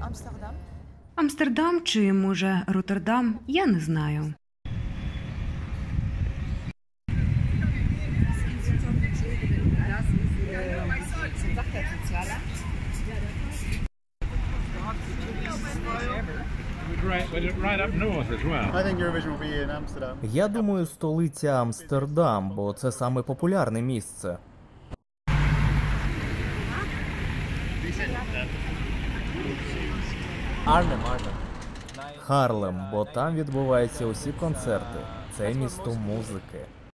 Amsterdam. Амстердам чи може Роттердам, я не знаю. Я думаю, столиця Амстердам, бо це саме популярне місце. Arnhem, Арнем. Харлем, бо там відбуваються усі концерти. Це місто музики.